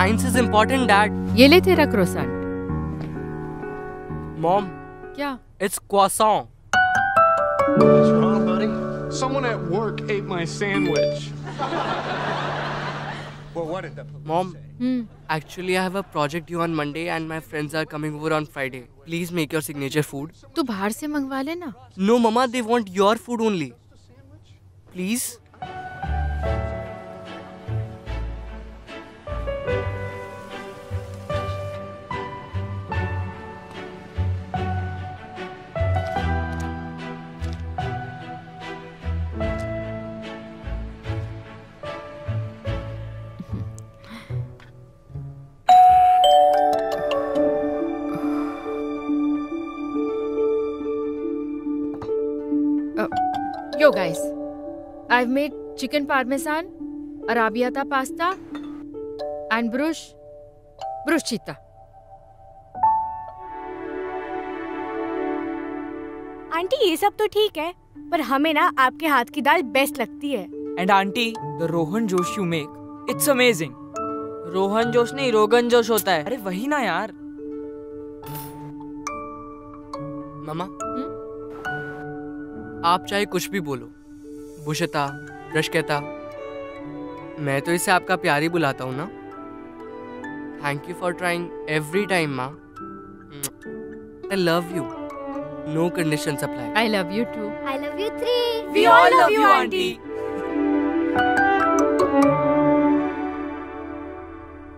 Science is important, Dad. ये ले तेरा क्रोसेंट Mom, क्या it's croissant. What's wrong, buddy? Someone at work ate my sandwich. well, what did the police Mom, say? Hmm actually, I have a project due on Monday, and my friends are coming over on Friday. Please make your signature food. तू बाहर से मंगवा लेना No, Mama, they want your food only. Please. Yo guys I have made chicken parmesan arrabbiata pasta and brush bruschetta aunty ये सब तो ठीक है पर हमें ना आपके हाथ की दाल बेस्ट लगती है। And aunty the rohan josh you make it's amazing rohan josh नहीं रोगन जोश होता है। अरे वही ना यार। मामा आप चाहे कुछ भी बोलो। बुशता रश्केता मैं तो इसे आपका प्यार ही बुलाता हूँ ना। Thank you for trying every time माँ। I love you no condition supply I love you too. I love you three We all love you, auntie.